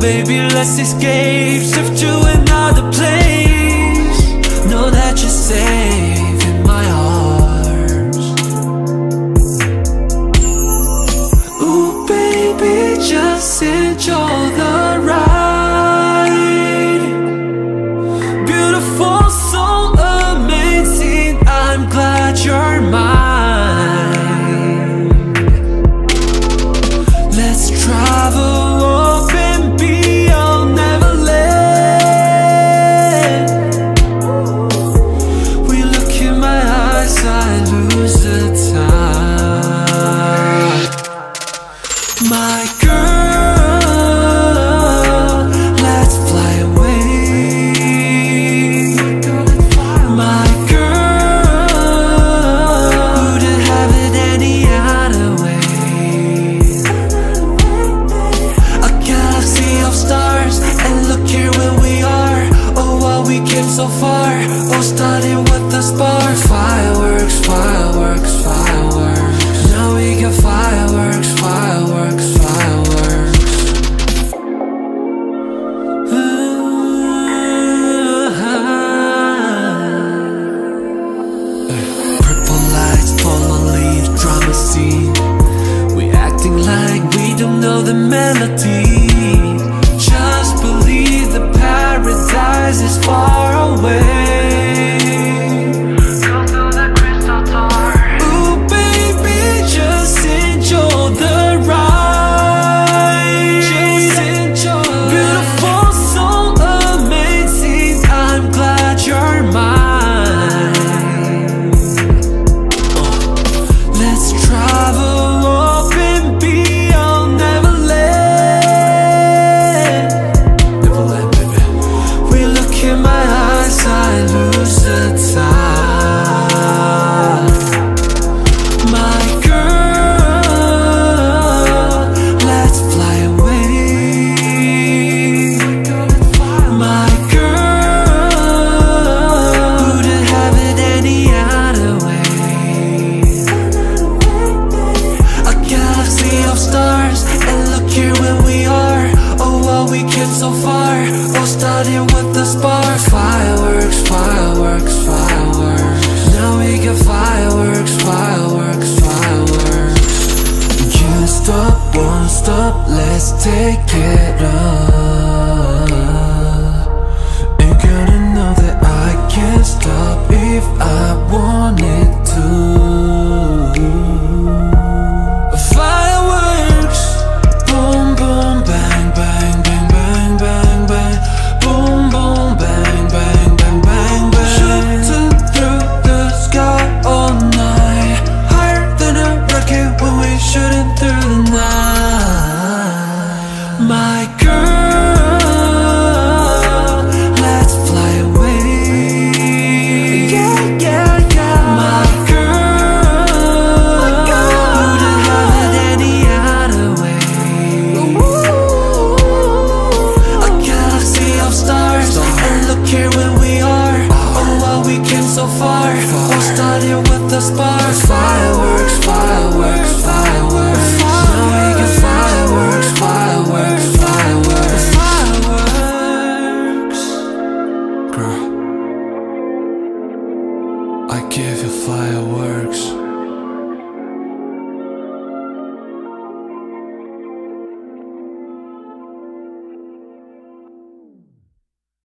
baby, let's escape. Shift to another place. My girl, let's fly away. My girl, wouldn't have it any other way. A galaxy of stars, and look here where we are. Oh, we came so far. Oh, starting with the spark. Fireworks, know the melody. Just believe the paradise is far away. Stars, and look here where we are. Oh, how we came so far. Oh, starting with the spark. Fireworks, fireworks, fireworks. Now we got fireworks, fireworks, fireworks. Can't stop, won't stop, let's take it up. Ain't gonna know that I can't stop if I wanted to. star. All started with the spark. Fireworks, fireworks, fireworks.